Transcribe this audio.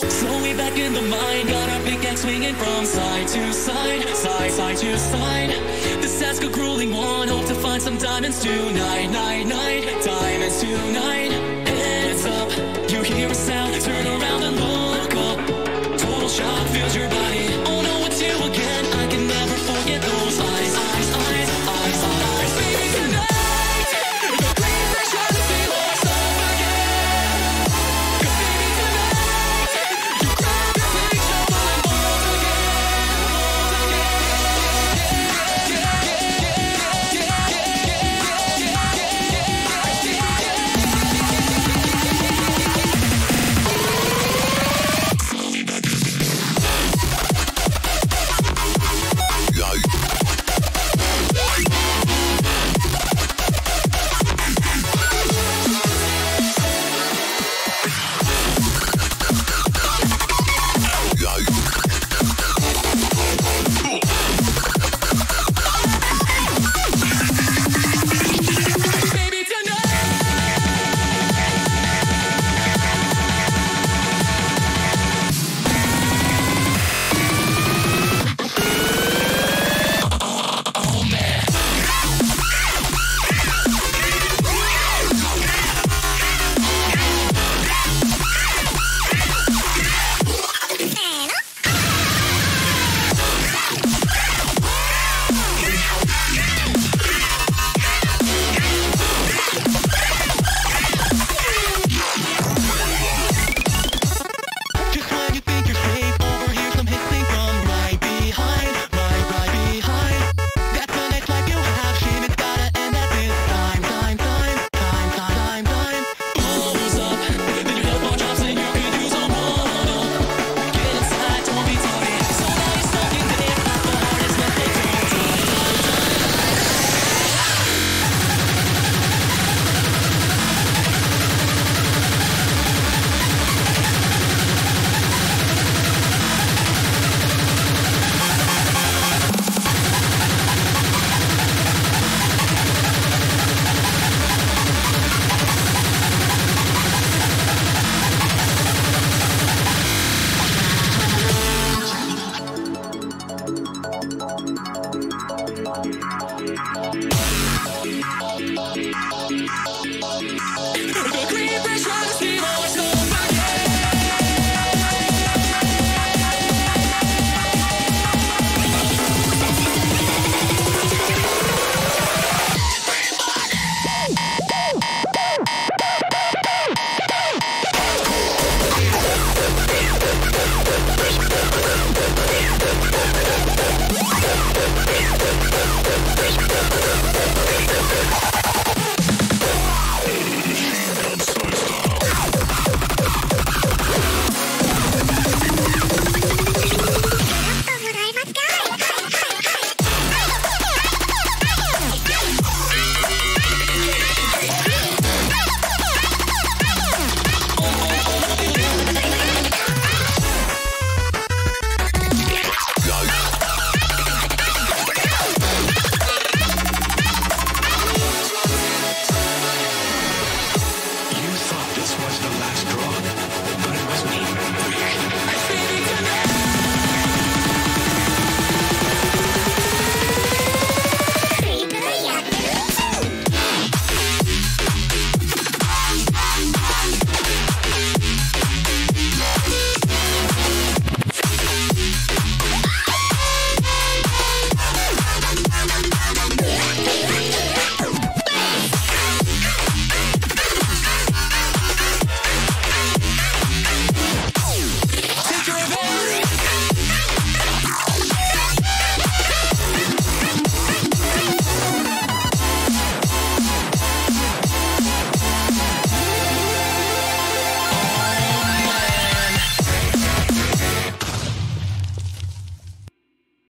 Throw me back in the mind, got our pickaxe swinging from side to side, side, side to side. This task a grueling one, hope to find some diamonds tonight, night, night, diamonds tonight. Hands up, you hear a sound, turn Creepers trying to steal